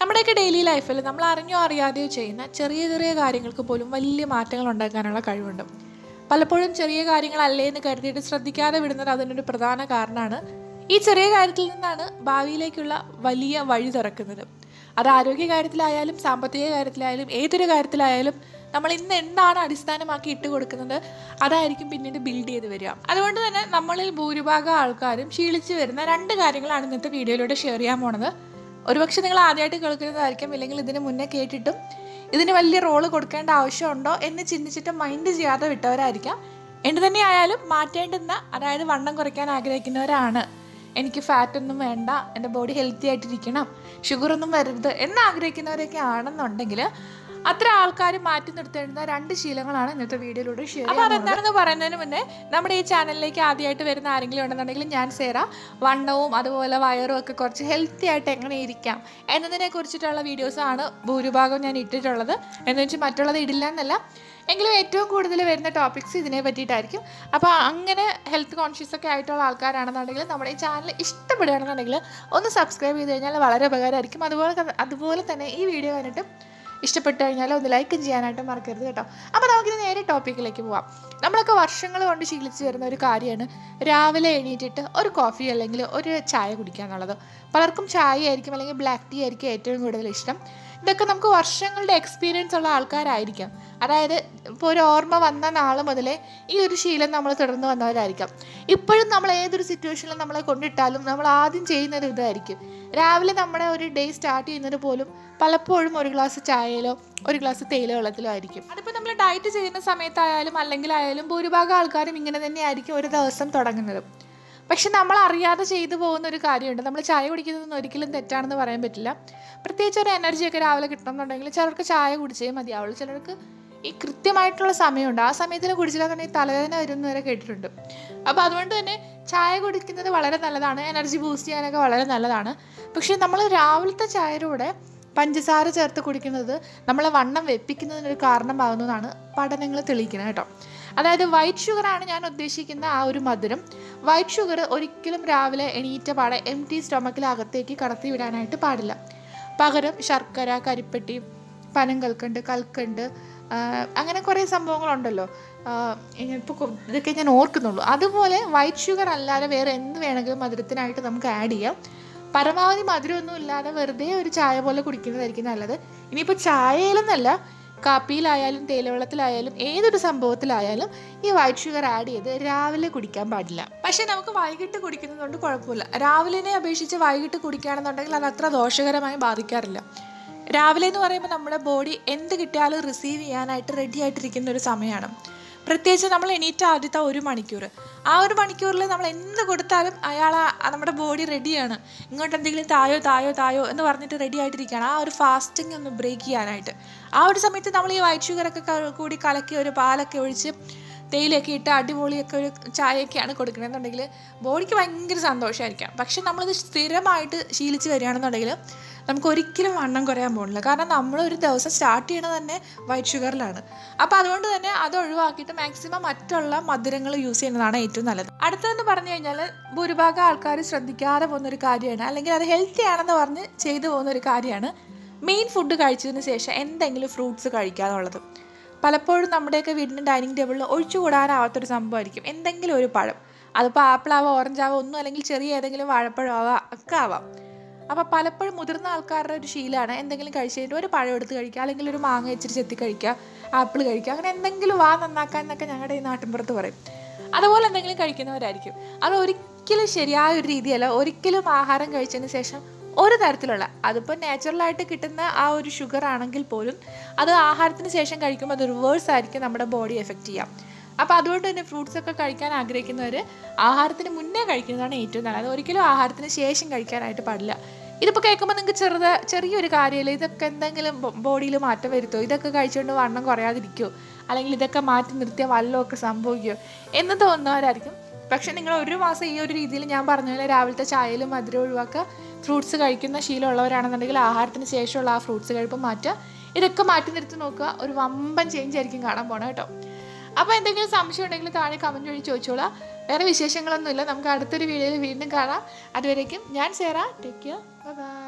നമ്മുടെയൊക്കെ ഡെയിലി ലൈഫിൽ നമ്മൾ അറിഞ്ഞോ അറിയാതെയോ ചെയ്യുന്ന ചെറിയ ചെറിയ കാര്യങ്ങൾക്ക് പോലും വലിയ മാറ്റങ്ങൾ ഉണ്ടാക്കാനുള്ള കഴിവുണ്ട്. പലപ്പോഴും ചെറിയ കാര്യങ്ങളല്ലേ എന്ന് കരുതിയിട്ട് ശ്രദ്ധിക്കാതെ വിടുന്നത് അതിനൊരു പ്രധാന കാരണമാണ്. ഈ ചെറിയ കാര്യത്തിൽ നിന്നാണ് ഭാവിയിലേക്കുള്ള വലിയ വഴി തുറക്കുന്നത്. അത് ആരോഗ്യ കാര്യത്തിലായാലും സാമ്പത്തിക കാര്യത്തിലായാലും ഏതൊരു കാര്യത്തിലായാലും നമ്മൾ ഇന്ന് എന്താണ് അടിസ്ഥാനമാക്കി ഇട്ട് കൊടുക്കുന്നത് അതായിരിക്കും പിന്നീട് ബിൽഡ് ചെയ്ത് വരിക. അതുകൊണ്ട് തന്നെ നമ്മളിൽ ഭൂരിഭാഗം ആൾക്കാരും ശീലിച്ചു വരുന്ന രണ്ട് കാര്യങ്ങളാണ് ഇന്നത്തെ വീഡിയോയിലൂടെ ഷെയർ ചെയ്യാൻ പോണത്. ഒരുപക്ഷെ നിങ്ങൾ ആദ്യമായിട്ട് കേൾക്കുന്നതായിരിക്കും ഇല്ലെങ്കിൽ ഇതിന് മുന്നേ കേട്ടിട്ടും. ഇതിന് വലിയ റോൾ കൊടുക്കേണ്ട ആവശ്യമുണ്ടോ എന്ന് ചിന്തിച്ചിട്ട് മൈൻഡ് ചെയ്യാതെ വിട്ടവരായിരിക്കാം. എന്ത് തന്നെ ആയാലും മാറ്റേണ്ടുന്ന അതായത് വണ്ണം കുറയ്ക്കാൻ ആഗ്രഹിക്കുന്നവരാണ്. എനിക്ക് ഫാറ്റൊന്നും വേണ്ട എന്റെ ബോഡി ഹെൽത്തി ആയിട്ടിരിക്കണം ഷുഗറൊന്നും വരരുത് എന്ന് ആഗ്രഹിക്കുന്നവരൊക്കെ ആണെന്നുണ്ടെങ്കിൽ അത്ര ആൾക്കാർ മാറ്റി നിർത്തേണ്ടുന്ന രണ്ട് ശീലങ്ങളാണ് ഇന്നത്തെ വീഡിയോയിലൂടെ ഷെയർ അപ്പോൾ അതെന്താണെന്ന് പറയുന്നതിന് മുന്നേ നമ്മുടെ ഈ ചാനലിലേക്ക് ആദ്യമായിട്ട് വരുന്ന ആരെങ്കിലും ഉണ്ടെന്നുണ്ടെങ്കിൽ ഞാൻ സേറ വണ്ണവും അതുപോലെ വയറും ഒക്കെ കുറച്ച് ഹെൽത്തി ആയിട്ട് എങ്ങനെ ഇരിക്കാം എന്നതിനെ കുറിച്ചിട്ടുള്ള വീഡിയോസാണ് ഭൂരിഭാഗം ഞാൻ ഇട്ടിട്ടുള്ളത്. എന്ന് വെച്ചാൽ മറ്റുള്ളത് ഇടില്ല എന്നല്ല എങ്കിലും ഏറ്റവും കൂടുതൽ വരുന്ന ടോപ്പിക്സ് ഇതിനെ പറ്റിയിട്ടായിരിക്കും. അപ്പോൾ അങ്ങനെ ഹെൽത്ത് കോൺഷ്യസ് ഒക്കെ ആയിട്ടുള്ള ആൾക്കാരാണെന്നുണ്ടെങ്കിൽ നമ്മുടെ ഈ ചാനൽ ഇഷ്ടപ്പെടുകയാണെന്നുണ്ടെങ്കിൽ ഒന്ന് സബ്സ്ക്രൈബ് ചെയ്ത് കഴിഞ്ഞാൽ വളരെ ഉപകാരമായിരിക്കും. അതുപോലെ അതുപോലെ തന്നെ ഈ വീഡിയോ കണ്ടിട്ട് ഇഷ്ടപ്പെട്ടു കഴിഞ്ഞാൽ ഒന്ന് ലൈക്ക് ചെയ്യാനായിട്ട് മറക്കരുത് കേട്ടോ. അപ്പോൾ നമുക്കിത് നേരെ ടോപ്പിക്കിലേക്ക് പോവാം. നമ്മളൊക്കെ വർഷങ്ങൾ കൊണ്ട് ശീലിച്ചു വരുന്ന ഒരു കാര്യമാണ് രാവിലെ എണീറ്റിട്ട് ഒരു കോഫി അല്ലെങ്കിൽ ഒരു ചായ കുടിക്കുക എന്നുള്ളത്. പലർക്കും ചായ ആയിരിക്കും അല്ലെങ്കിൽ ബ്ലാക്ക് ടീ ആയിരിക്കും ഏറ്റവും കൂടുതൽ ഇഷ്ടം. ഇതൊക്കെ നമുക്ക് വർഷങ്ങളുടെ എക്സ്പീരിയൻസ് ഉള്ള ആൾക്കാരായിരിക്കാം. അതായത് ഇപ്പോൾ ഒരു ഓർമ്മ വന്ന നാൾ മുതലേ ഈ ഒരു ശീലം നമ്മൾ തുടർന്ന് വന്നവരായിരിക്കാം. ഇപ്പോഴും നമ്മൾ ഏതൊരു സിറ്റുവേഷനിലും നമ്മളെ കൊണ്ടിട്ടാലും നമ്മൾ ആദ്യം ചെയ്യുന്നത് ഇതായിരിക്കും. രാവിലെ നമ്മുടെ ഒരു ഡേ സ്റ്റാർട്ട് ചെയ്യുന്നത് പോലും പലപ്പോഴും ഒരു ഗ്ലാസ് ചായയിലോ ഒരു ഗ്ലാസ് തേയില വെള്ളത്തിലോ ആയിരിക്കും. അതിപ്പോൾ നമ്മൾ ഡയറ്റ് ചെയ്യുന്ന സമയത്തായാലും അല്ലെങ്കിലായാലും ഭൂരിഭാഗം ആൾക്കാരും ഇങ്ങനെ തന്നെയായിരിക്കും ഒരു ദിവസം തുടങ്ങുന്നത്. പക്ഷെ നമ്മൾ അറിയാതെ ചെയ്തു പോകുന്ന ഒരു കാര്യമുണ്ട്. നമ്മൾ ചായ കുടിക്കുന്നതൊന്നും ഒരിക്കലും തെറ്റാണെന്ന് പറയാൻ പറ്റില്ല. പ്രത്യേകിച്ച് ഒരു എനർജിയൊക്കെ രാവിലെ കിട്ടണം എന്നുണ്ടെങ്കിൽ ചിലർക്ക് ചായ കുടിച്ചേ മതിയാവുള്ളൂ ചിലർക്ക് ഈ കൃത്യമായിട്ടുള്ള സമയമുണ്ട്. ആ സമയത്തിന് കുടിച്ചില്ലാന്നുണ്ടെങ്കിൽ തലവേദന വരും എന്ന് വരെ കേട്ടിട്ടുണ്ട്. അപ്പോൾ അതുകൊണ്ട് തന്നെ ചായ കുടിക്കുന്നത് വളരെ നല്ലതാണ്. എനർജി ബൂസ്റ്റ് ചെയ്യാനൊക്കെ വളരെ നല്ലതാണ്. പക്ഷേ നമ്മൾ രാവിലത്തെ ചായയുടെ പഞ്ചസാര ചേർത്ത് കുടിക്കുന്നത് നമ്മളെ വണ്ണം വെപ്പിക്കുന്നതിനൊരു കാരണമാകുന്നതാണ് പഠനങ്ങൾ തെളിയിക്കുന്നത് കേട്ടോ. അതായത് വൈറ്റ് ഷുഗറാണ് ഞാൻ ഉദ്ദേശിക്കുന്ന ആ ഒരു മധുരം. വൈറ്റ് ഷുഗർ ഒരിക്കലും രാവിലെ എണീറ്റ പാടെ എം ടി സ്റ്റൊമക്കിൽ അകത്തേക്ക് കടത്തി വിടാനായിട്ട് പാടില്ല. പകരം ശർക്കര കരിപ്പെട്ടി പനം കൽക്കണ്ട് കൽക്കണ്ട് അങ്ങനെ കുറേ സംഭവങ്ങളുണ്ടല്ലോ. ഇപ്പോൾ ഇതൊക്കെ ഞാൻ ഓർക്കുന്നുള്ളൂ. അതുപോലെ വൈറ്റ് ഷുഗർ അല്ലാതെ വേറെ എന്ത് വേണമെങ്കിലും മധുരത്തിനായിട്ട് നമുക്ക് ആഡ് ചെയ്യാം. പരമാവധി മധുരമൊന്നും ഇല്ലാതെ വെറുതെ ഒരു ചായ പോലെ കുടിക്കുന്നതായിരിക്കും നല്ലത്. ഇനിയിപ്പോൾ ചായയിലെന്നല്ല കാപ്പിയിലായാലും തേയിലവെള്ളത്തിലായാലും ഏതൊരു സംഭവത്തിലായാലും ഈ വൈറ്റ് ഷുഗർ ആഡ് ചെയ്ത് രാവിലെ കുടിക്കാൻ പാടില്ല. പക്ഷേ നമുക്ക് വൈകിട്ട് കുടിക്കുന്നതുകൊണ്ട് കുഴപ്പമില്ല. രാവിലെ അപേക്ഷിച്ച് വൈകിട്ട് കുടിക്കുകയാണെന്നുണ്ടെങ്കിൽ അത് അത്ര ദോഷകരമായി ബാധിക്കാറില്ല. രാവിലെ എന്ന് പറയുമ്പോൾ നമ്മുടെ ബോഡി എന്ത് കിട്ടിയാലും റിസീവ് ചെയ്യാനായിട്ട് റെഡി ആയിട്ടിരിക്കുന്ന ഒരു സമയമാണ്. പ്രത്യേകിച്ച് നമ്മൾ എണീറ്റ ആദ്യത്തെ ഒരു മണിക്കൂർ. ആ ഒരു മണിക്കൂറിൽ നമ്മൾ എന്ത് കൊടുത്താലും അയാൾ നമ്മുടെ ബോഡി റെഡിയാണ് ഇങ്ങോട്ട് എന്തെങ്കിലും തായോ തായോ തായോ എന്ന് പറഞ്ഞിട്ട് റെഡി ആയിട്ടിരിക്കുകയാണ്. ആ ഒരു ഫാസ്റ്റിംഗ് ഒന്ന് ബ്രേക്ക് ചെയ്യാനായിട്ട്. ആ ഒരു സമയത്ത് നമ്മൾ ഈ വൈറ്റ് ഷുഗറൊക്കെ കൂടി കലക്കി ഒരു പാലൊക്കെ ഒഴിച്ച് തേയിലൊക്കെ ഇട്ട് അടിപൊളിയൊക്കെ ഒരു ചായയൊക്കെയാണ് കൊടുക്കണമെന്നുണ്ടെങ്കിൽ ബോഡിക്ക് ഭയങ്കര സന്തോഷമായിരിക്കാം. പക്ഷെ നമ്മളിത് സ്ഥിരമായിട്ട് ശീലിച്ച് വരികയാണെന്നുണ്ടെങ്കിൽ നമുക്ക് ഒരിക്കലും വണ്ണം കുറയാൻ പോകുന്നില്ല. കാരണം നമ്മൾ ഒരു ദിവസം സ്റ്റാർട്ട് ചെയ്യണത് തന്നെ വൈറ്റ് ഷുഗറിലാണ് അപ്പോൾ അതുകൊണ്ട് തന്നെ അത് ഒഴിവാക്കിയിട്ട് മാക്സിമം മറ്റുള്ള മധുരങ്ങൾ യൂസ് ചെയ്യുന്നതാണ് ഏറ്റവും നല്ലത്. അടുത്തതെന്ന് പറഞ്ഞു കഴിഞ്ഞാൽ ഭൂരിഭാഗം ആൾക്കാർ ശ്രദ്ധിക്കാതെ പോകുന്ന ഒരു കാര്യമാണ്. അല്ലെങ്കിൽ അത് ഹെൽത്തി ആണെന്ന് പറഞ്ഞ് ചെയ്തു പോകുന്ന ഒരു കാര്യമാണ്. മെയിൻ ഫുഡ് കഴിച്ചതിന് ശേഷം എന്തെങ്കിലും ഫ്രൂട്ട്സ് കഴിക്കുക എന്നുള്ളത് പലപ്പോഴും നമ്മുടെയൊക്കെ വീടിന്റെ ഡൈനിങ് ടേബിളിൽ ഒഴിച്ചുകൂടാനാവാത്തൊരു സംഭവമായിരിക്കും. എന്തെങ്കിലും ഒരു പഴം. അതിപ്പോൾ ആപ്പിളാവാം ഓറഞ്ച് ആവാം ഒന്നും അല്ലെങ്കിൽ ചെറിയ ഏതെങ്കിലും വാഴപ്പഴം ആവാം ഒക്കെ ആവാം. അപ്പോൾ പലപ്പോഴും മുതിർന്ന ആൾക്കാരുടെ ഒരു ശീലമാണ് എന്തെങ്കിലും കഴിച്ച് ഒരു പഴം എടുത്ത് കഴിക്കുക അല്ലെങ്കിൽ ഒരു മാങ്ങ ഇച്ചിരി ചെത്തി കഴിക്കുക ആപ്പിൾ കഴിക്കുക അങ്ങനെ എന്തെങ്കിലും വാ നന്നാക്കാൻ എന്നൊക്കെ ഞങ്ങളുടെ ഈ നാട്ടിൻപുറത്ത് പറയും. അതുപോലെ എന്തെങ്കിലും കഴിക്കുന്നവരായിരിക്കും. അത് ഒരിക്കലും ശരിയായ ഒരു രീതിയല്ല. ഒരിക്കലും ആഹാരം കഴിച്ചതിന് ശേഷം ഒരു തരത്തിലുള്ള അതിപ്പോൾ നാച്ചുറലായിട്ട് കിട്ടുന്ന ആ ഒരു ഷുഗർ ആണെങ്കിൽ പോലും അത് ആഹാരത്തിന് ശേഷം കഴിക്കുമ്പോൾ അത് റിവേഴ്സ് ആയിരിക്കും നമ്മുടെ ബോഡി എഫക്റ്റ് ചെയ്യാം. അപ്പോൾ അതുകൊണ്ട് തന്നെ ഫ്രൂട്ട്സ് ഒക്കെ കഴിക്കാൻ ആഗ്രഹിക്കുന്നവർ ആഹാരത്തിന് മുന്നേ കഴിക്കുന്നതാണ് ഏറ്റവും നല്ലത്. ഒരിക്കലും ആഹാരത്തിന് ശേഷം കഴിക്കാനായിട്ട് പാടില്ല. ഇതിപ്പോൾ കേൾക്കുമ്പോൾ നിങ്ങൾക്ക് ചെറുത് ചെറിയൊരു കാര്യമല്ലേ ഇതൊക്കെ എന്തെങ്കിലും ബോഡിയിൽ മാറ്റം വരുത്തോ? ഇതൊക്കെ കഴിച്ചുകൊണ്ട് വണ്ണം കുറയാതിരിക്കുമോ അല്ലെങ്കിൽ ഇതൊക്കെ മാറ്റി നിർത്തിയാൽ വല്ലതൊക്കെ സംഭവിക്കുമോ എന്ന് തോന്നുന്നവരായിരിക്കും. പക്ഷെ നിങ്ങൾ ഒരു മാസം ഈ ഒരു രീതിയിൽ ഞാൻ പറഞ്ഞ പോലെ രാവിലത്തെ ചായയിലും മധുരം ഒഴിവാക്കുക ഫ്രൂട്ട്സ് കഴിക്കുന്ന ശീലമുള്ളവരാണെന്നുണ്ടെങ്കിൽ ആഹാരത്തിന് ശേഷമുള്ള ആ ഫ്രൂട്ട്സ് കഴിപ്പം മാറ്റുക. ഇതൊക്കെ മാറ്റി നിർത്തി നോക്കുക. ഒരു വമ്പൻ ചേഞ്ച് ആയിരിക്കും കാണാൻ പോകണം കേട്ടോ. അപ്പോൾ എന്തെങ്കിലും സംശയം ഉണ്ടെങ്കിൽ താഴെ കമന്റ് വഴി ചോദിച്ചോളാം. വേറെ വിശേഷങ്ങളൊന്നുമില്ല. നമുക്ക് അടുത്തൊരു വീഡിയോയിൽ വീണ്ടും കാണാം. അതുവരേക്കും ഞാൻ സേറ. Take care bye